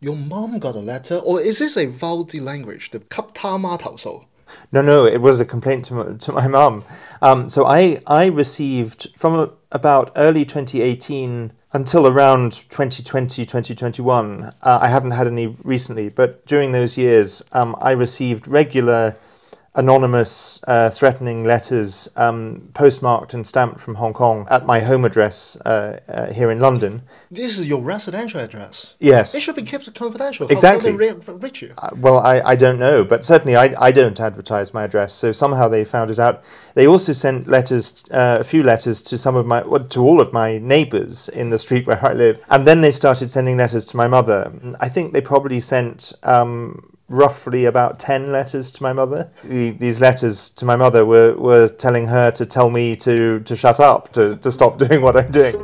your mom got a letter, or is this a Vaud language? The kaptama so? No, no, it was a complaint to my, to my mom. Um, so I, I received from about early 2018 until around 2020, 2021. Uh, I haven't had any recently, but during those years, um, I received regular anonymous uh, threatening letters um, postmarked and stamped from Hong Kong at my home address uh, uh, here in London. This is your residential address. Yes. It should be kept confidential. Exactly. How they reach you? Uh, well, I, I don't know, but certainly I, I don't advertise my address, so somehow they found it out. They also sent letters, uh, a few letters to some of my, well, to all of my neighbours in the street where I live, and then they started sending letters to my mother. I think they probably sent um, roughly about 10 letters to my mother. These letters to my mother were, were telling her to tell me to, to shut up, to, to stop doing what I'm doing.